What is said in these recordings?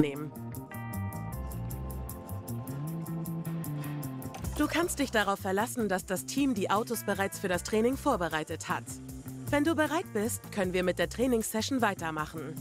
nehmen. Du kannst dich darauf verlassen, dass das Team die Autos bereits für das Training vorbereitet hat. Wenn du bereit bist, können wir mit der Trainingssession weitermachen.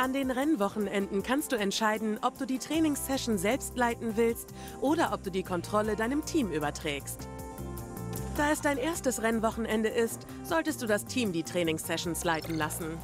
An den Rennwochenenden kannst du entscheiden, ob du die Trainingssession selbst leiten willst oder ob du die Kontrolle deinem Team überträgst. Da es dein erstes Rennwochenende ist, solltest du das Team die Trainingssessions leiten lassen.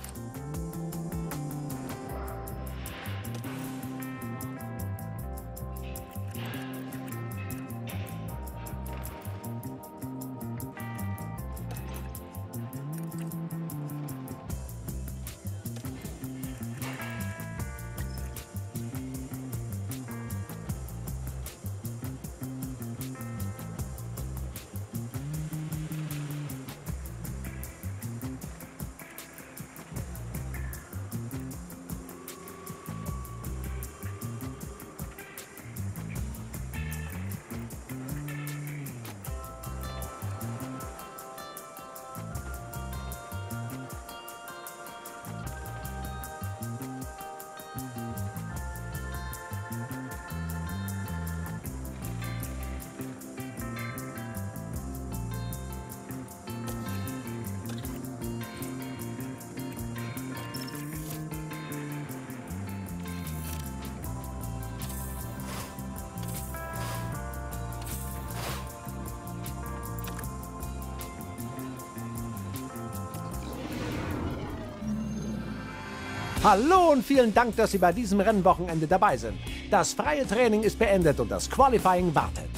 Hallo und vielen Dank, dass Sie bei diesem Rennwochenende dabei sind. Das freie Training ist beendet und das Qualifying wartet.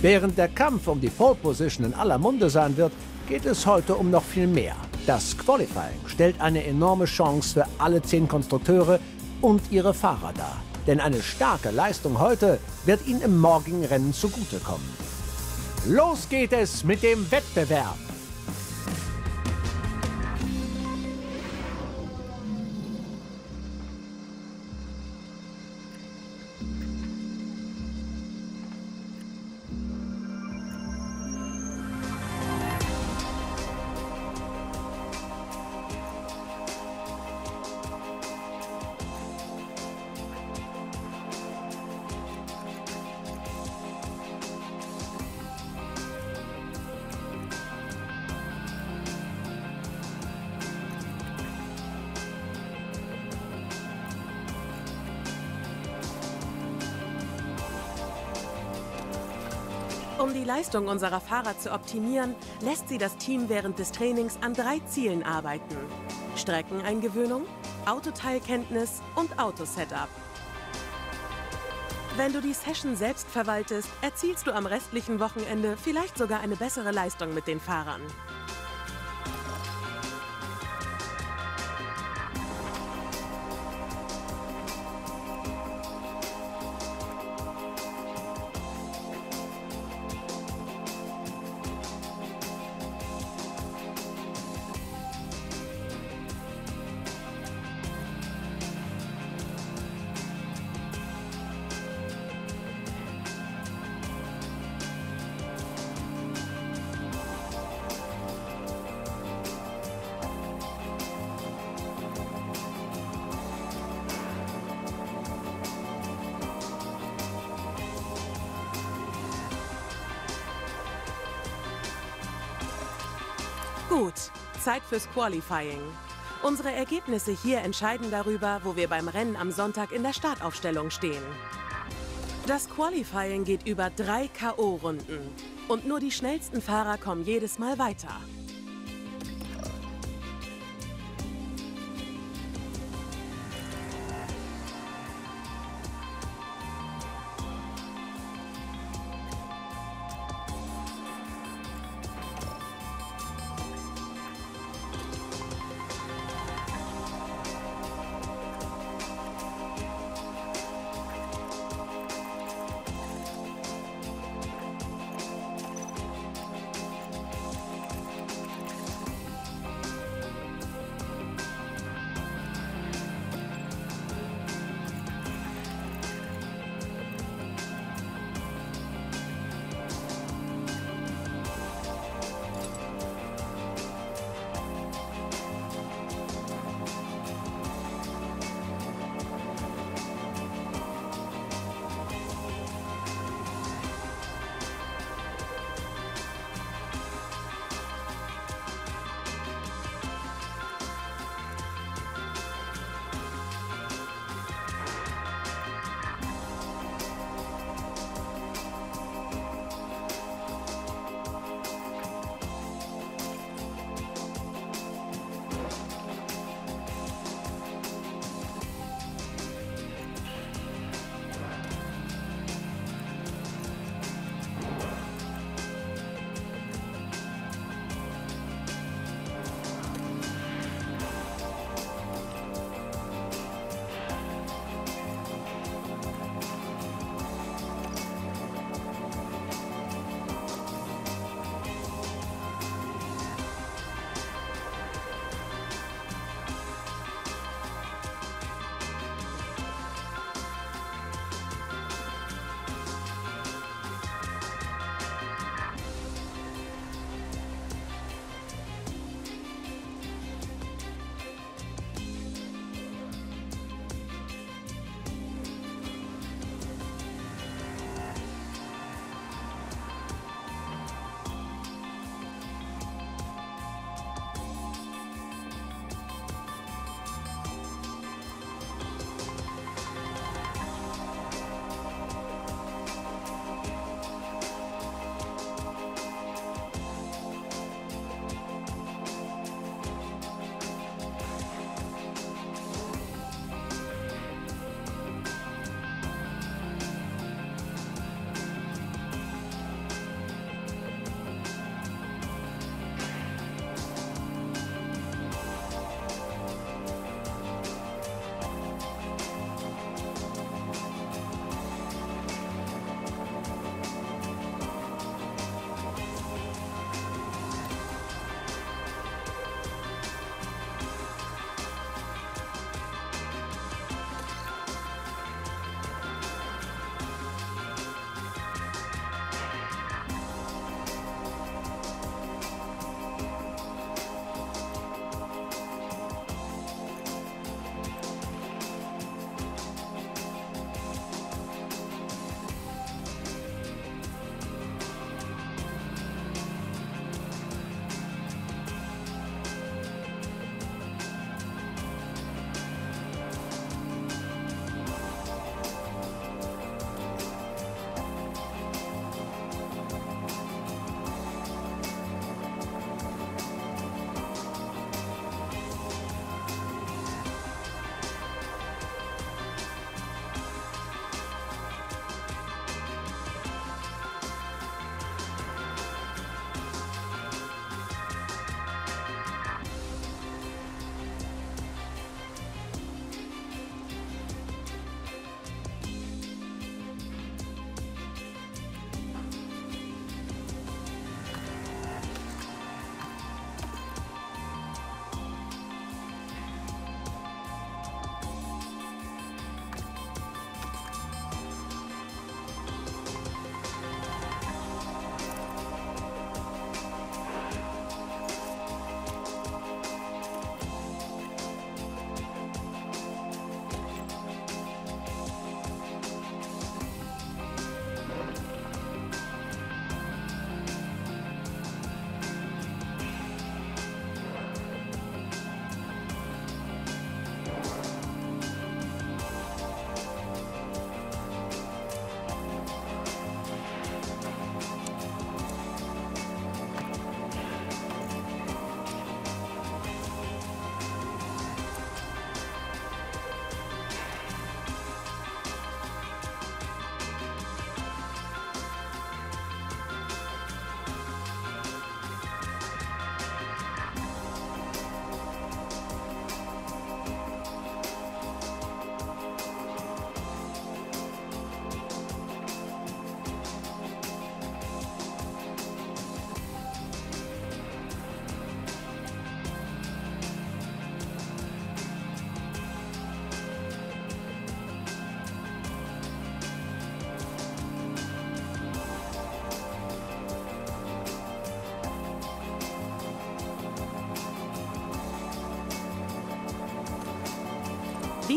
Während der Kampf um die Pole Position in aller Munde sein wird, geht es heute um noch viel mehr. Das Qualifying stellt eine enorme Chance für alle zehn Konstrukteure und ihre Fahrer dar. Denn eine starke Leistung heute wird ihnen im morgigen Rennen zugutekommen. Los geht es mit dem Wettbewerb! Um die Leistung unserer Fahrer zu optimieren, lässt sie das Team während des Trainings an drei Zielen arbeiten. Streckeneingewöhnung, Autoteilkenntnis und Autosetup. Wenn du die Session selbst verwaltest, erzielst du am restlichen Wochenende vielleicht sogar eine bessere Leistung mit den Fahrern. Gut, Zeit fürs Qualifying. Unsere Ergebnisse hier entscheiden darüber, wo wir beim Rennen am Sonntag in der Startaufstellung stehen. Das Qualifying geht über drei K.O.-Runden. Und nur die schnellsten Fahrer kommen jedes Mal weiter.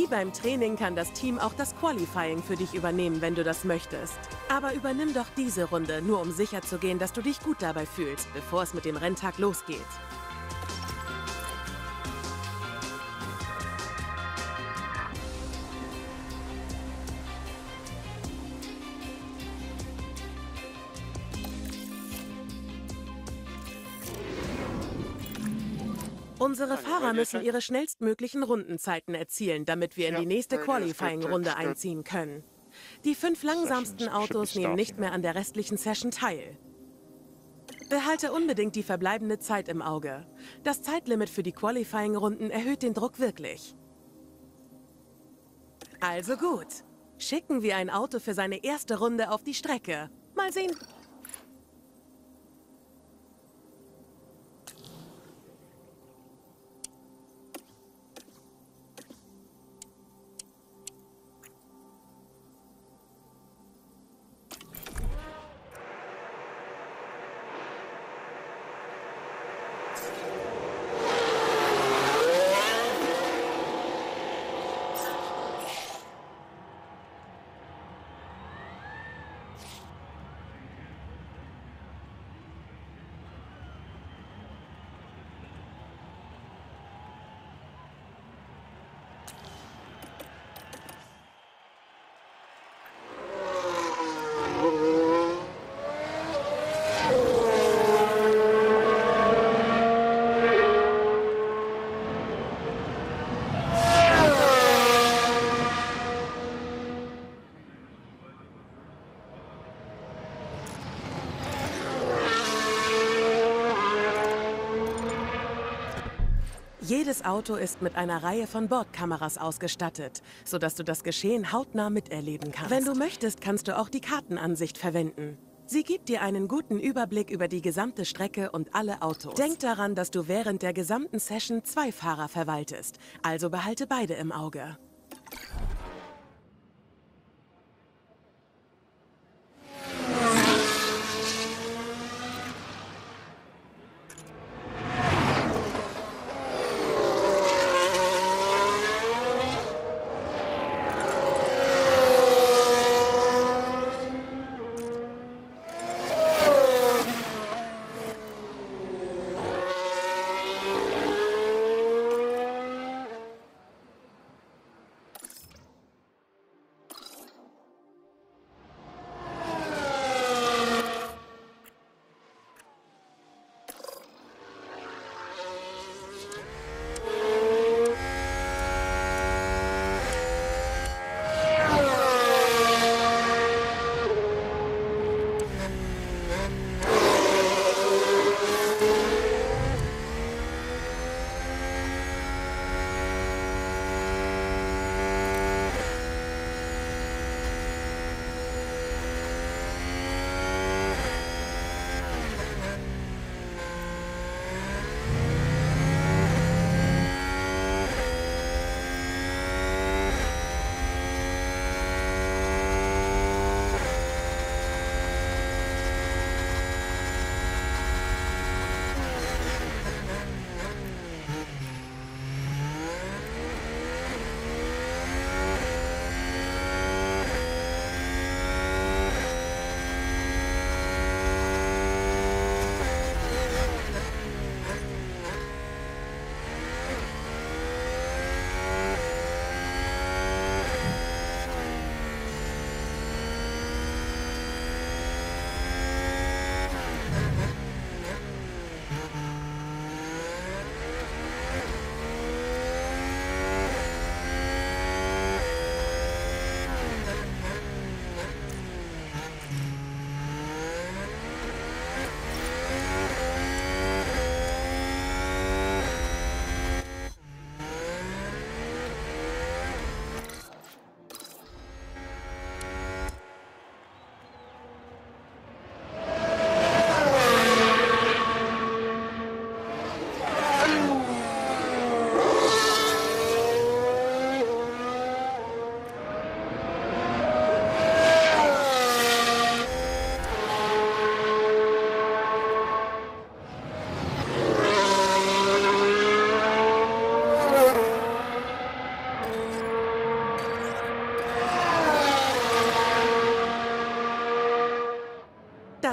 Wie beim Training kann das Team auch das Qualifying für dich übernehmen, wenn du das möchtest. Aber übernimm doch diese Runde, nur um sicherzugehen, dass du dich gut dabei fühlst, bevor es mit dem Renntag losgeht. Unsere Fahrer müssen ihre schnellstmöglichen Rundenzeiten erzielen, damit wir in die nächste Qualifying-Runde einziehen können. Die fünf langsamsten Autos nehmen nicht mehr an der restlichen Session teil. Behalte unbedingt die verbleibende Zeit im Auge. Das Zeitlimit für die Qualifying-Runden erhöht den Druck wirklich. Also gut. Schicken wir ein Auto für seine erste Runde auf die Strecke. Mal sehen, Jedes Auto ist mit einer Reihe von Bordkameras ausgestattet, sodass du das Geschehen hautnah miterleben kannst. Wenn du möchtest, kannst du auch die Kartenansicht verwenden. Sie gibt dir einen guten Überblick über die gesamte Strecke und alle Autos. Denk daran, dass du während der gesamten Session zwei Fahrer verwaltest, also behalte beide im Auge.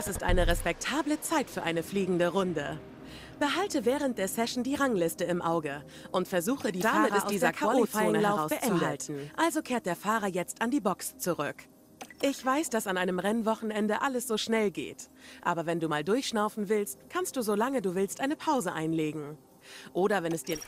Das ist eine respektable Zeit für eine fliegende Runde. Behalte während der Session die Rangliste im Auge und versuche die Damit Fahrer ist dieser Qualifying-Lauf beendet. Also kehrt der Fahrer jetzt an die Box zurück. Ich weiß, dass an einem Rennwochenende alles so schnell geht. Aber wenn du mal durchschnaufen willst, kannst du solange du willst eine Pause einlegen. Oder wenn es dir...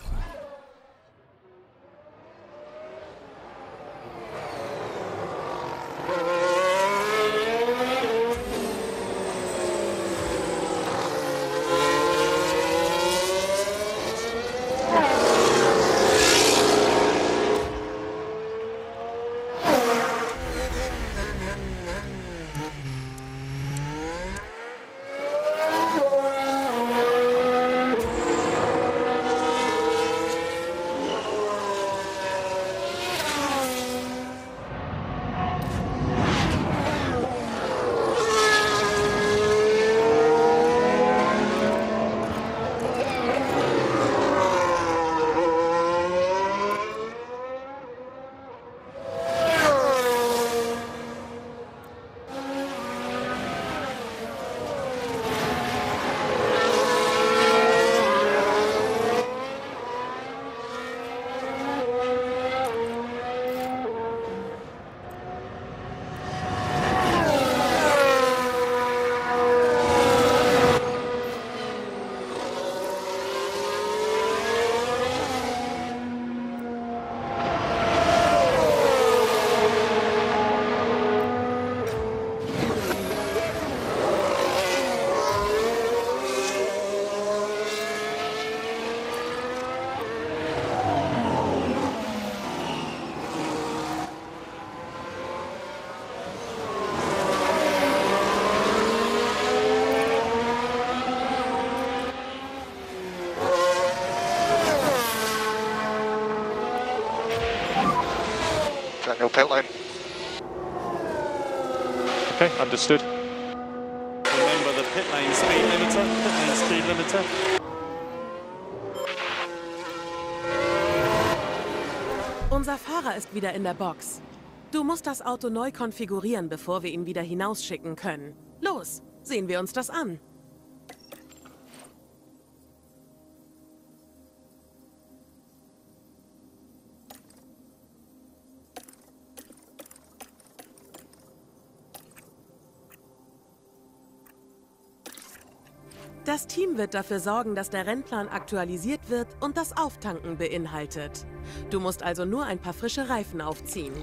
Okay, understood. Remember the pit lane speed limiter, pit lane speed limiter. Unser Fahrer ist wieder in der Box. Du musst das Auto neu konfigurieren, bevor wir ihn wieder hinausschicken können. Los, sehen wir uns das an. Wird dafür sorgen, dass der Rennplan aktualisiert wird und das Auftanken beinhaltet. Du musst also nur ein paar frische Reifen aufziehen.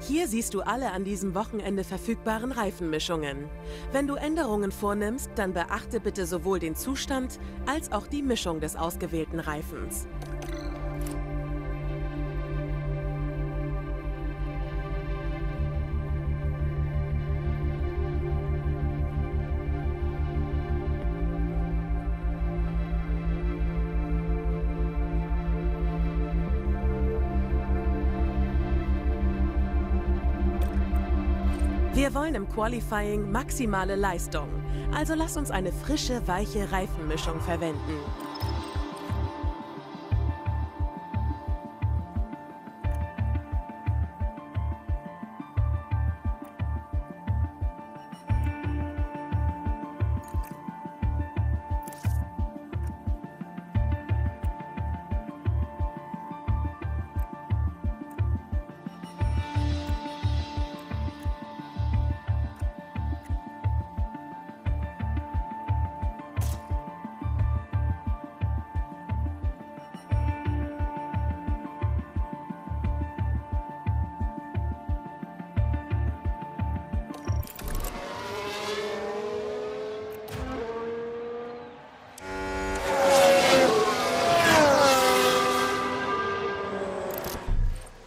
Hier siehst du alle an diesem Wochenende verfügbaren Reifenmischungen. Wenn du Änderungen vornimmst, dann beachte bitte sowohl den Zustand als auch die Mischung des ausgewählten Reifens. Im Qualifying maximale Leistung. Also lass uns eine frische, weiche Reifenmischung verwenden.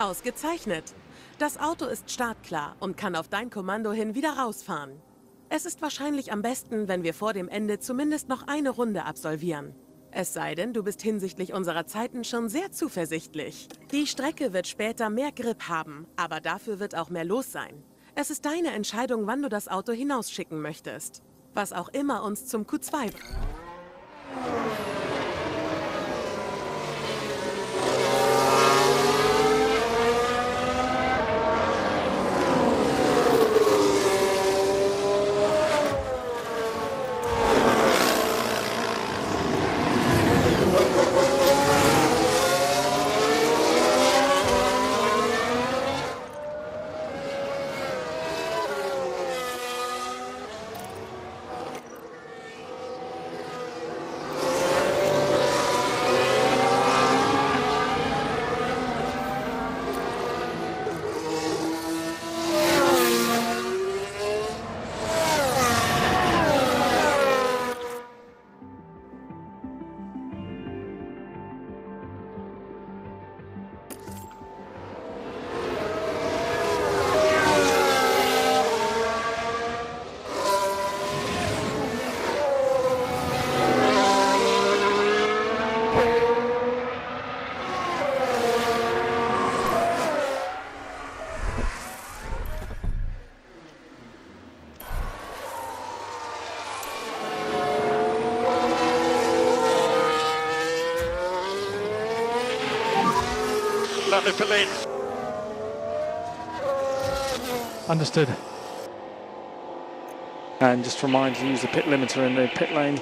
Ausgezeichnet. Das Auto ist startklar und kann auf dein Kommando hin wieder rausfahren. Es ist wahrscheinlich am besten, wenn wir vor dem Ende zumindest noch eine Runde absolvieren. Es sei denn, du bist hinsichtlich unserer Zeiten schon sehr zuversichtlich. Die Strecke wird später mehr Grip haben, aber dafür wird auch mehr los sein. Es ist deine Entscheidung, wann du das Auto hinausschicken möchtest. Was auch immer uns zum Q2... start the pit. Understood. And just remind you to use the pit limiter in the pit lane.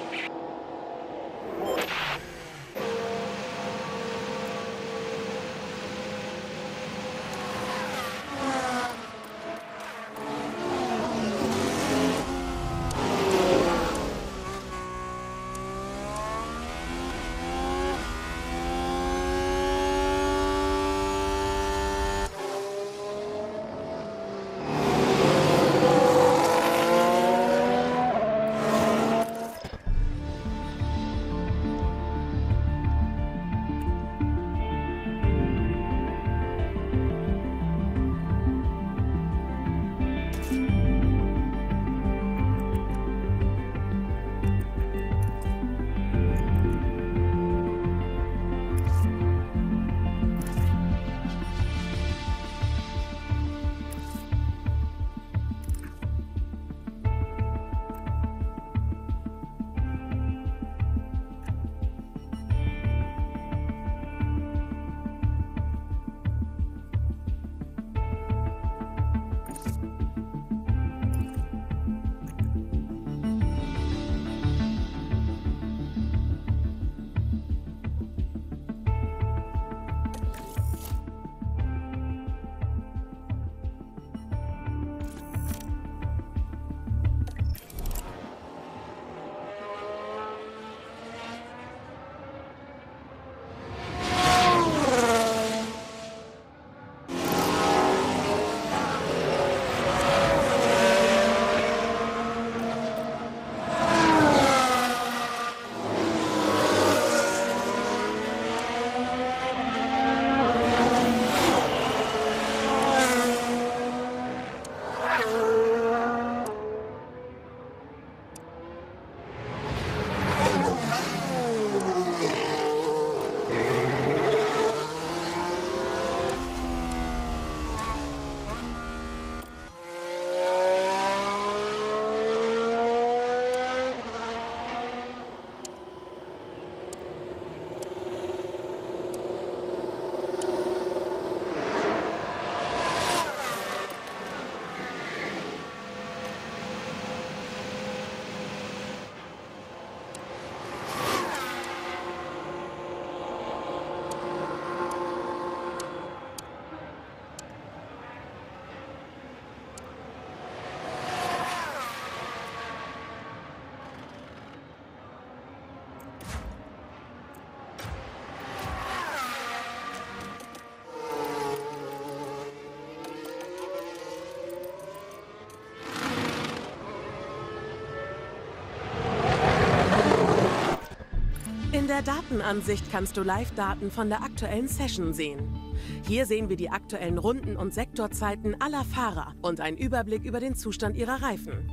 In der Datenansicht kannst du Live-Daten von der aktuellen Session sehen. Hier sehen wir die aktuellen Runden- und Sektorzeiten aller Fahrer und einen Überblick über den Zustand ihrer Reifen.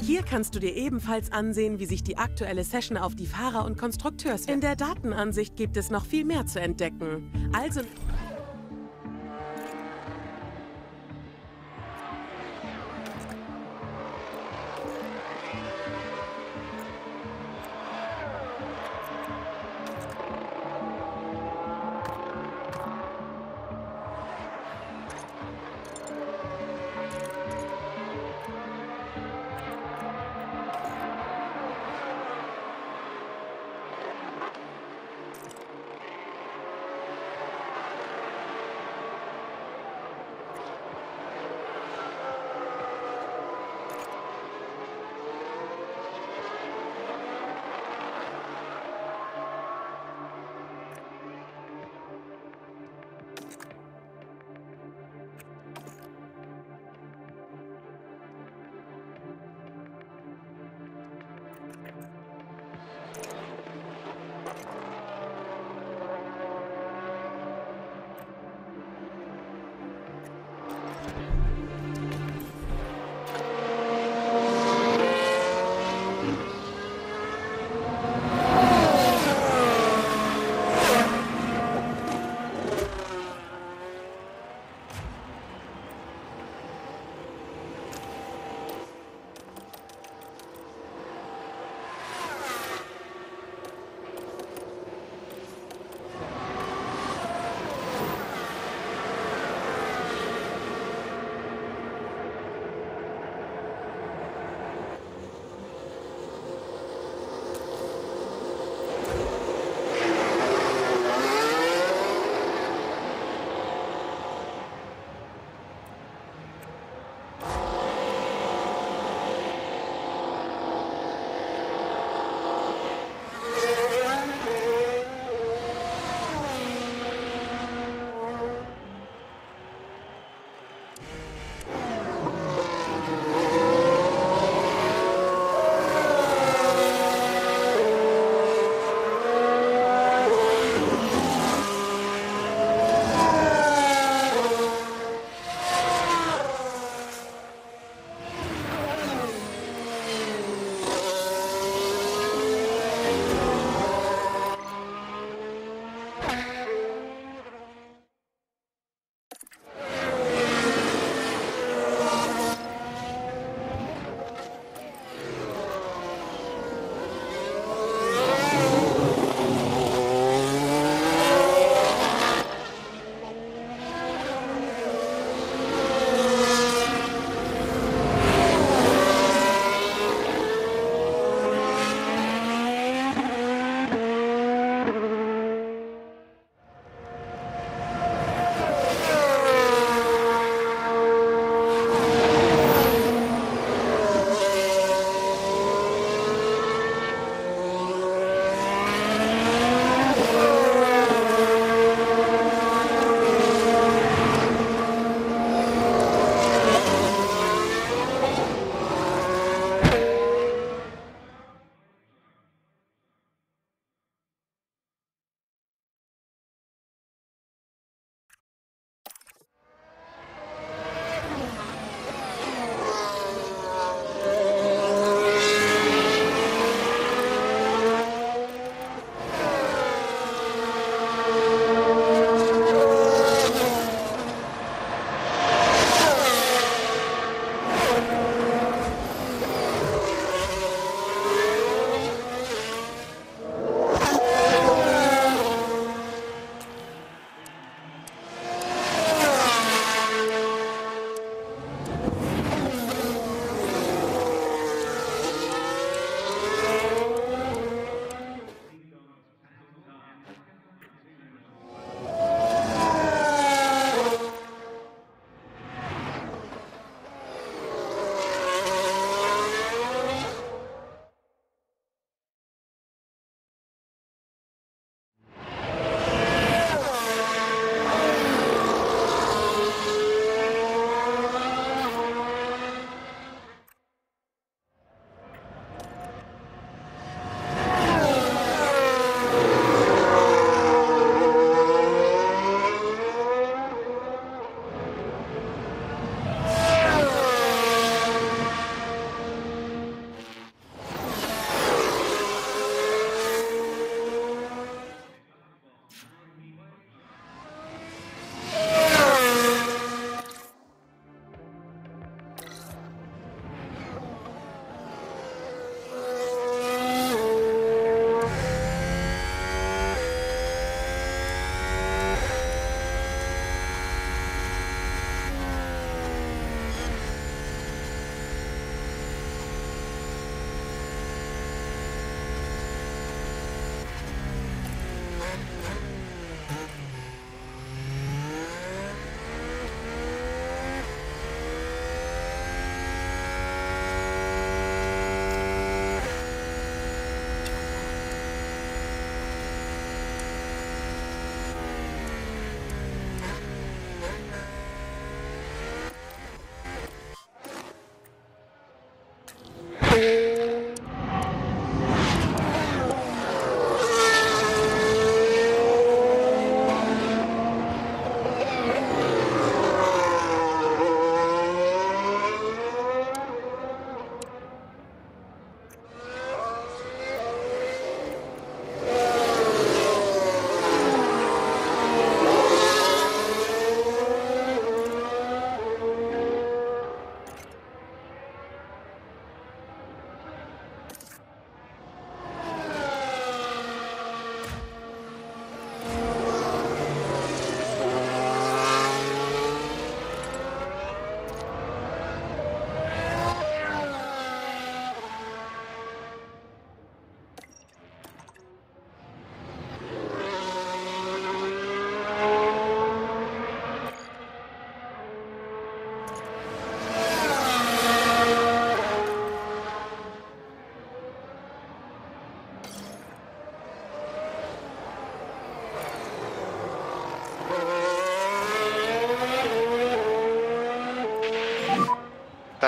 Hier kannst du dir ebenfalls ansehen, wie sich die aktuelle Session auf die Fahrer und Konstrukteurs... In der Datenansicht gibt es noch viel mehr zu entdecken. Also...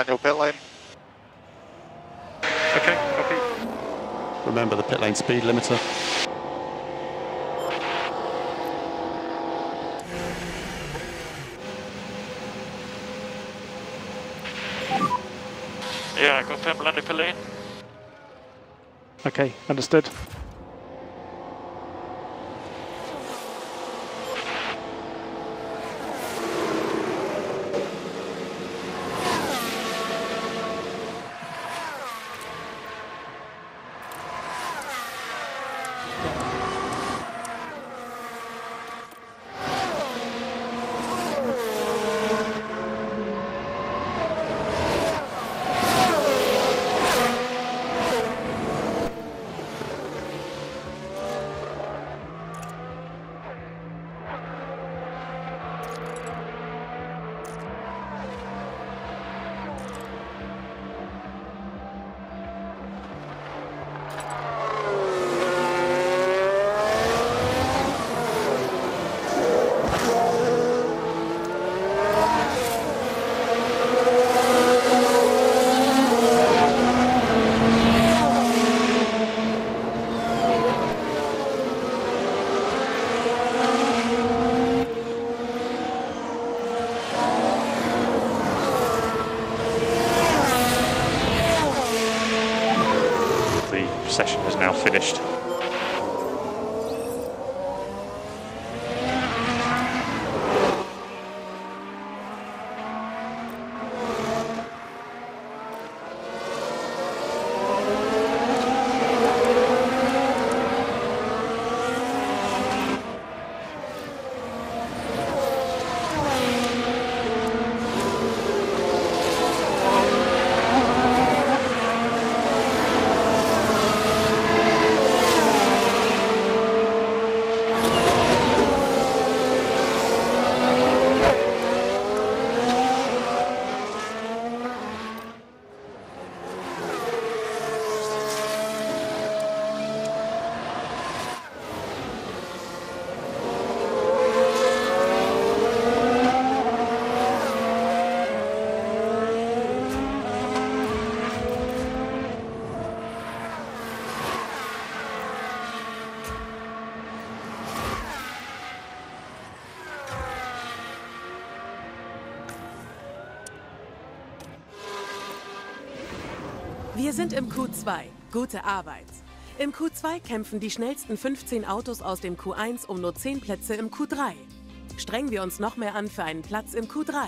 Daniel pit lane. Okay, copy. Remember the pit lane speed limiter. Yeah, confirm landing pit lane. Okay, understood. The session is now finished. Wir sind im Q2. Gute Arbeit. Im Q2 kämpfen die schnellsten 15 Autos aus dem Q1 um nur 10 Plätze im Q3. Strengen wir uns noch mehr an für einen Platz im Q3.